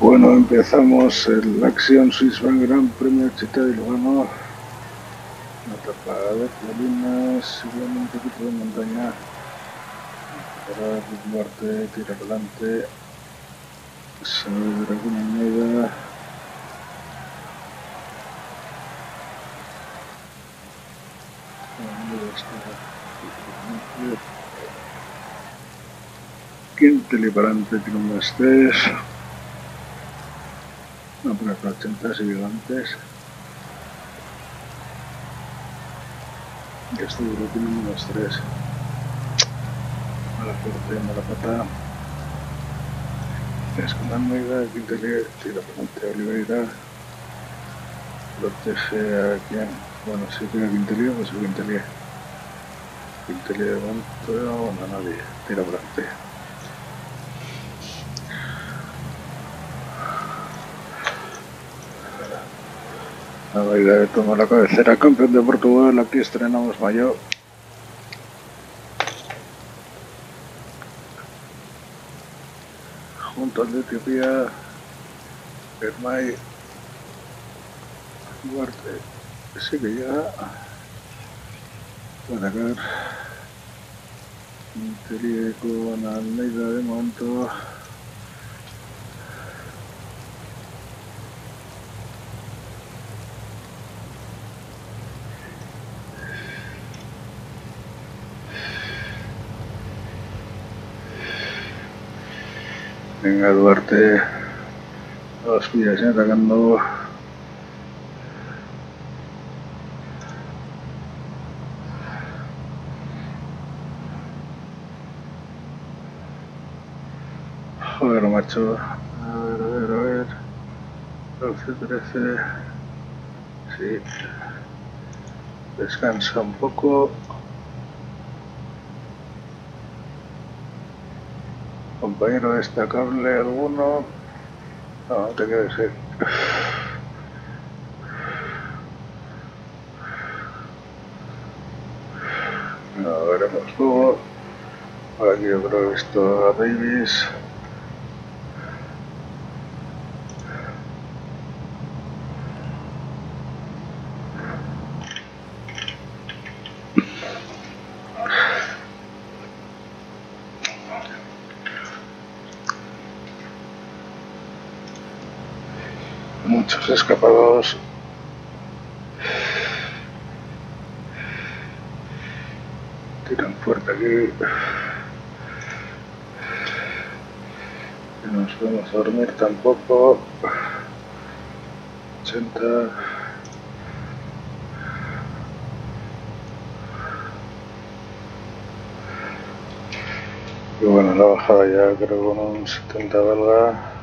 Bueno, empezamos el Action Swiss Bank Grand Premio Chita de Lugano. Una etapa de colinas, un poquito de montaña. Para Duarte, tira adelante. Sabe Dragón Almeida. Quintili para adelante, tira un 2, 3. No, por acá 80 seguido antes. Ya estoy tiene unos 3. Mala fuerte, mala pata. Es con Almeida, Quintili, tira para Oliveira. Protege a quien. Bueno, si tira Quintili, pues a. Quintili de momento, bueno, nadie. Tira para adelante. La de toma la cabecera, campeón de Portugal, aquí estrenamos mayo. Junto al de Etiopía, Germay, Duarte, sí que ya, Guadalajara, Interior con Almeida de momento. Venga, Duarte. Los pillas atacando. Joder, macho. A ver, a ver, a ver. 12, 13. Sí. Descansa un poco. Compañero destacable alguno. No, te quedes ahí. No, veremos luego. Aquí yo creo que a Davis. Muchos escapados. Tiran fuerte aquí. No nos podemos dormir tampoco. 80. Y bueno, la bajada ya creo con un 70 belga.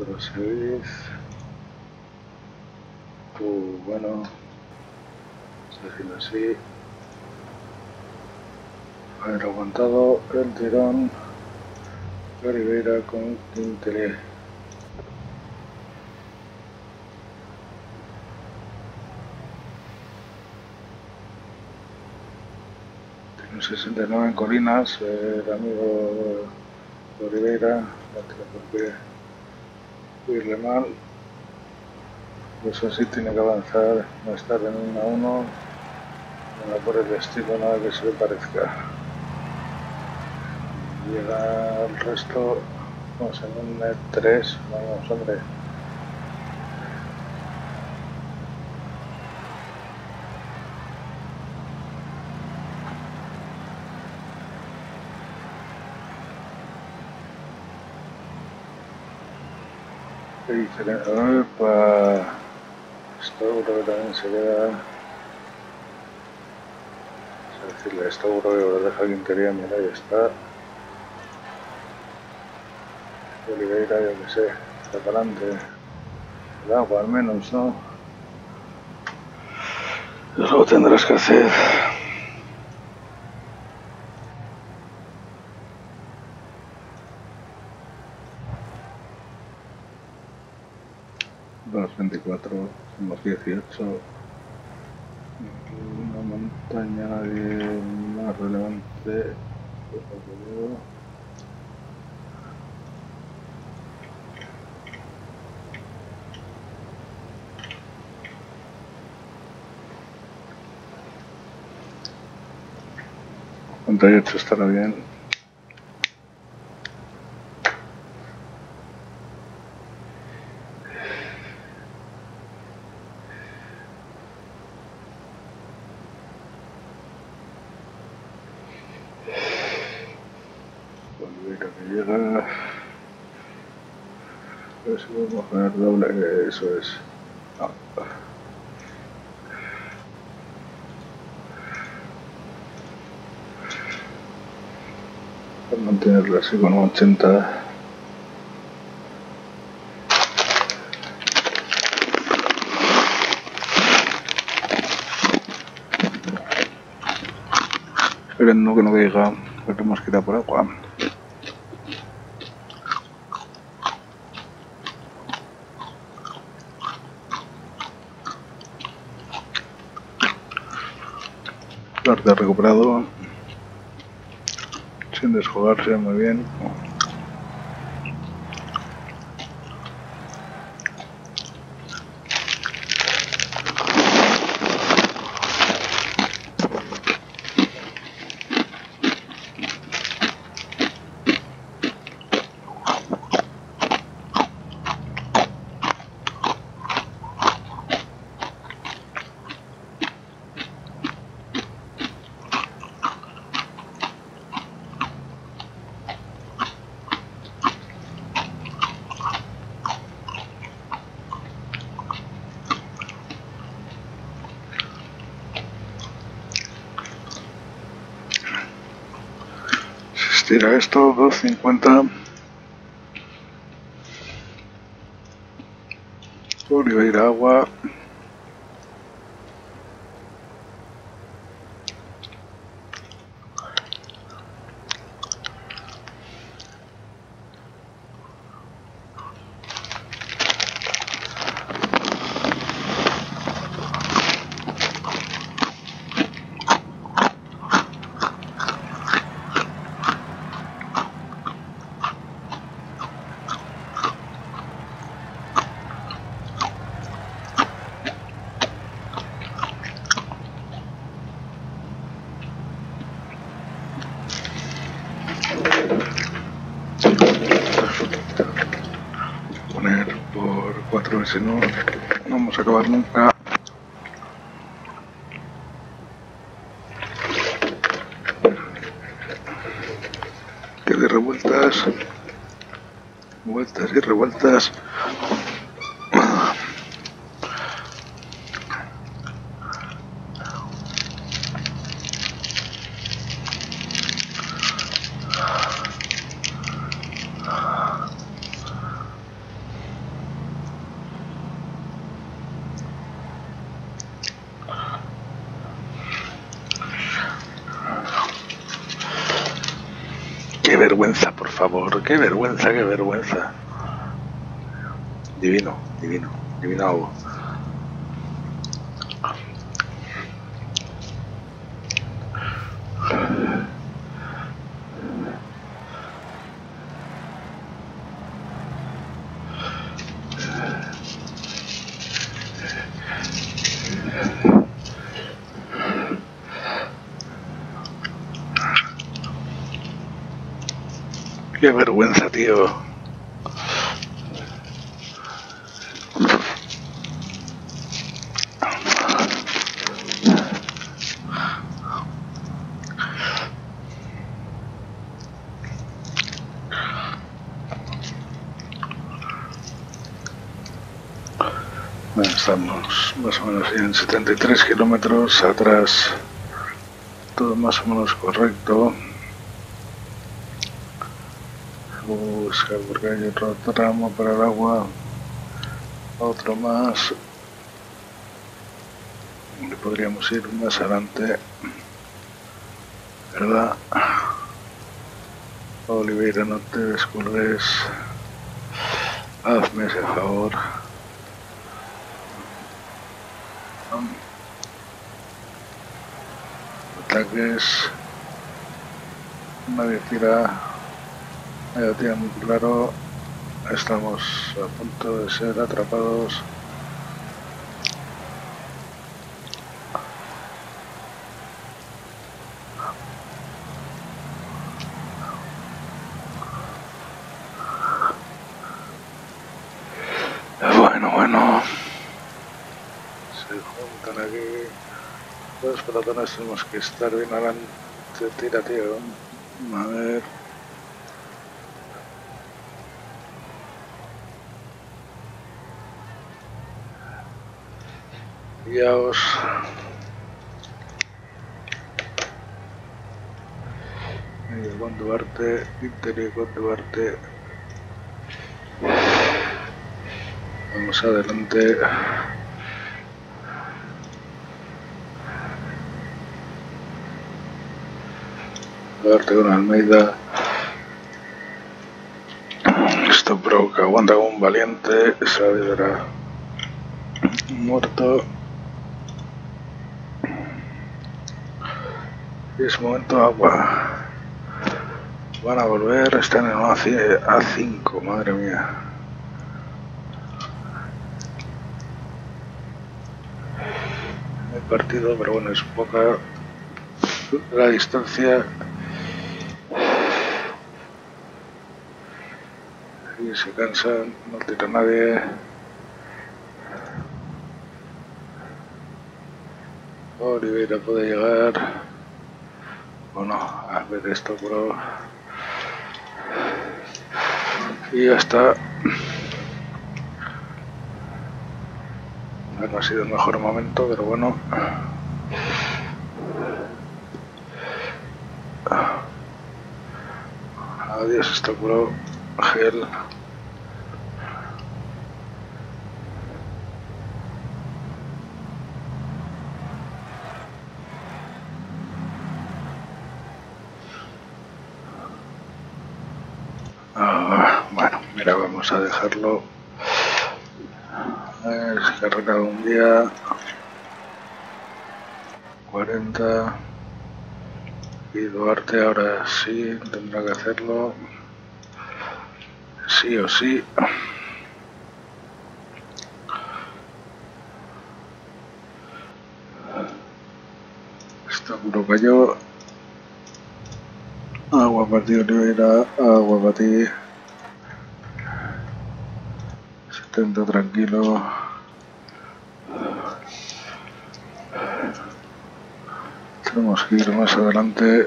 Proseguís tú bueno haciendo así haber aguantado el tirón Oliveira con Quintilier Tiene 69 en colinas, el amigo de Oliveira, porque irle mal. Eso sí tiene que avanzar, no estar en 1 a 1, no por el estilo nada que se le parezca. Llega el resto, vamos en un net 3, vamos hombre. Diferente para esto también se queda es decirle esto creo que lo deja quien quería mira ahí está. Oliveira yo que sé está para adelante. El agua al menos no eso lo tendrás que hacer 2.24, somos 18. Un montaña nadie más relevante. Y ocho estará bien. Vamos a poner doble, eso es. Ah. Por mantenerlo así con 80. Esperando que no diga que hemos quedado por agua. Parte recuperado. Sin desjugarse muy bien. Tira esto, 250. Oliveira agua. Poner por cuatro si no, no vamos a acabar nunca. Que de revueltas, vueltas y revueltas. Qué vergüenza, por favor, qué vergüenza, qué vergüenza. Divino, divino, divino Qué vergüenza, tío. Estamos más o menos en 73 kilómetros atrás, todo más o menos correcto. Porque hay otro tramo para el agua, otro más. Y podríamos ir más adelante, ¿verdad? Oliveira, no te descuelgues. Hazme ese favor. ataques. Nadie tira. Nadie tira muy claro. Estamos a punto de ser atrapados. Bueno, bueno. Se juntan aquí. Los pelotones tenemos que estar bien adelante. Tira, tío. A ver. Con Duarte, interior con Duarte. Vamos adelante. Duarte con Almeida. Esto pro que aguanta un valiente. Se muerto. Y es momento agua. Van a volver, están en una A5, madre mía. El partido, pero bueno, es poca la distancia. Y se cansan, no tira nadie. Oliveira puede llegar o no, a ver esto bro. Y ya está. No ha sido el mejor momento pero bueno. Adiós esto bro. Gel a dejarlo. Es carrera un día. 40 y Duarte ahora sí tendrá que hacerlo. Sí o sí. Está puro cayó agua para ti Oliveira agua para ti Intento tranquilo. Tenemos que ir más adelante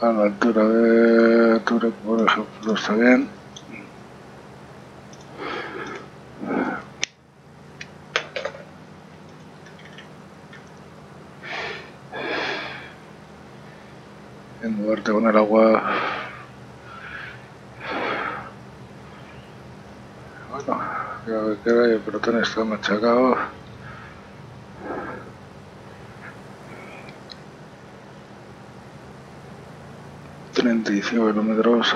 a la altura de Turek, por ejemplo, está bien. En lugar de poner agua Creo que el pelotón está machacado. Treinta y cinco kilómetros.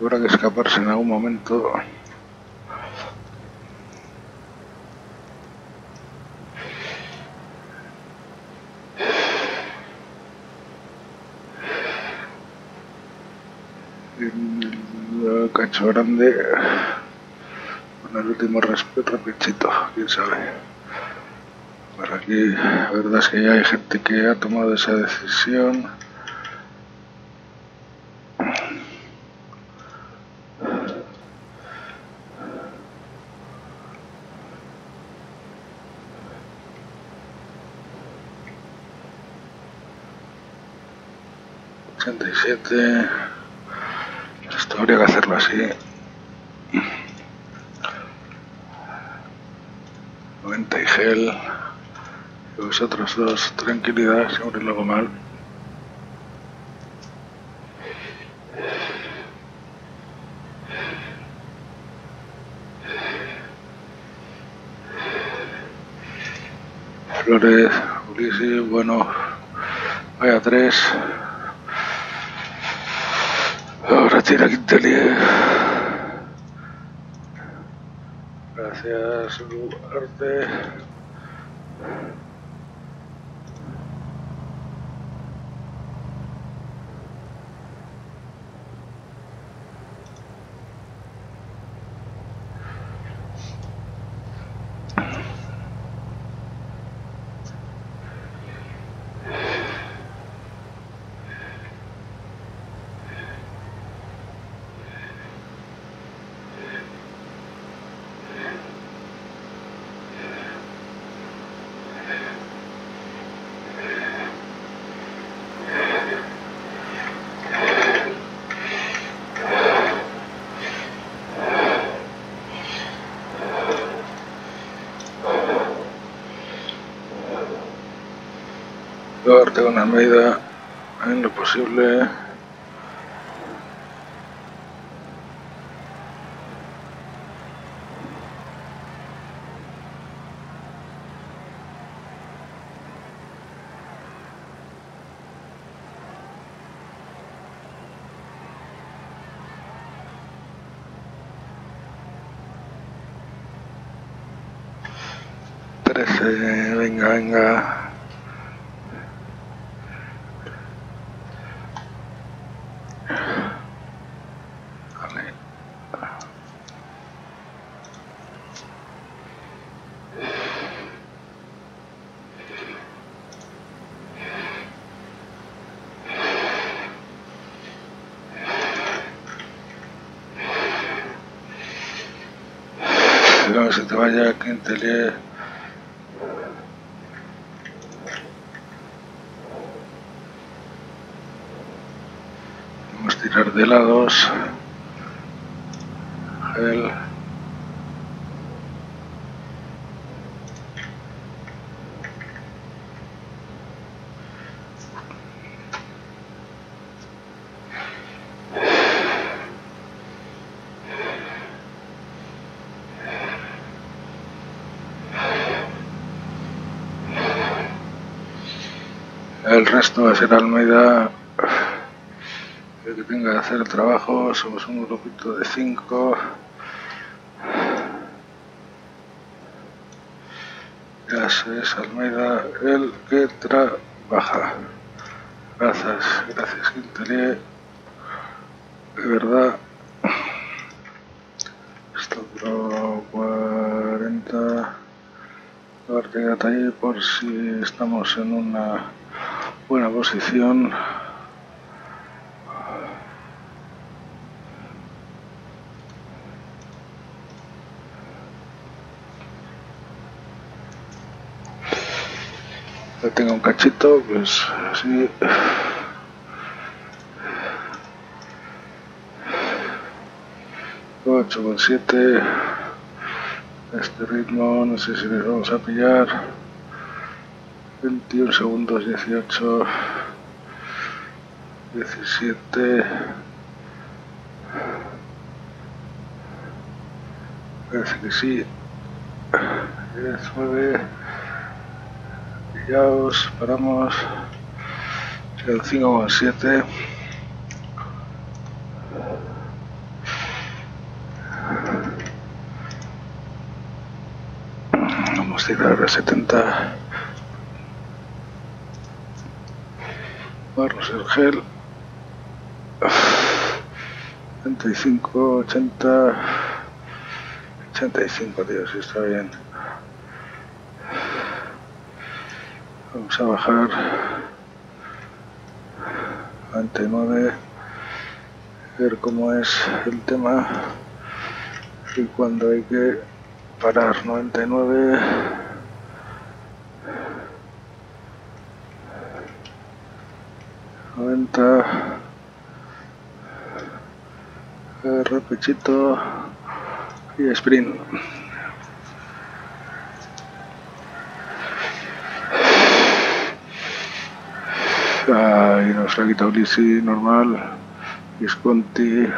Habrá que escaparse en algún momento. el cacho grande el último repechito, quién sabe. Por aquí, la verdad es que ya hay gente que ha tomado esa decisión. Esto habría que hacerlo así. 90 y vosotros dos, tranquilidad, siempre lo hago mal. Flores, Ulises, bueno, vaya tres. Ahora tira Quintelier. Gracias, Arte. Llevarte con Almeida en lo posible. Trece, venga, venga. Vale. No se te vaya Quintelier. Vamos a tirar de lados. Gel. El resto va a ser Almeida el que tenga que hacer el trabajo. Somos un grupito de cinco. Ya es Almeida el que trabaja. Gracias, gracias Quintelier. De verdad. Esto duró 40. Quédate ahí por si estamos en una buena posición. Ya tengo un cachito, pues así. Ocho con siete. Este ritmo, no sé si les vamos a pillar. 21 segundos, 18, 17, parece que sí, 19, pillaos, paramos, quedan 5,7. Vamos a tirar a 70. Barros el gel. 75, 80 85 tío, si está bien. Vamos a bajar 99 ver cómo es el tema. Y cuando hay que parar 99 90 repechito. Y sprint ahí nos ha quitado Lisi normal. Visconti.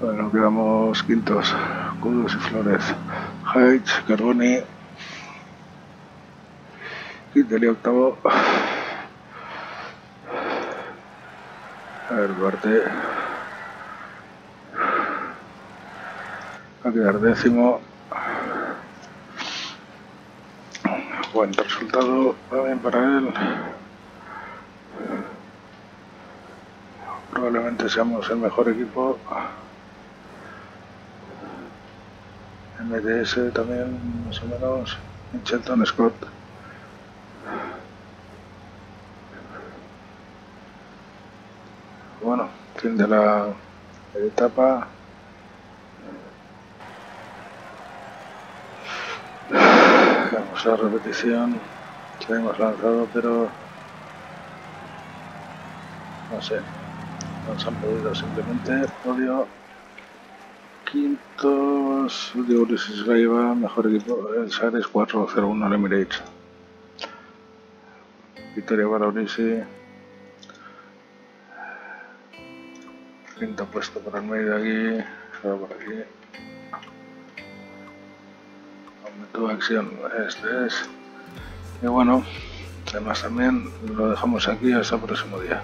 Bueno quedamos quintos. Cudos y Flores. Heights, Carboni. Quinteli octavo A ver, Duarte. Va a quedar décimo. Buen resultado también para él. Probablemente seamos el mejor equipo. MDS también, más o menos. Chelton Scott. De la etapa. Vamos a la repetición que hemos lanzado, pero no sé, nos han pedido simplemente podio. Quintos, de Ulises Leiva, mejor equipo, el Sares 401 Emirates. Victoria para Orisi. Quinto puesto para Almeida aquí, ahora por aquí. Aumentó acción, este es. Y bueno, además también lo dejamos aquí hasta el próximo día.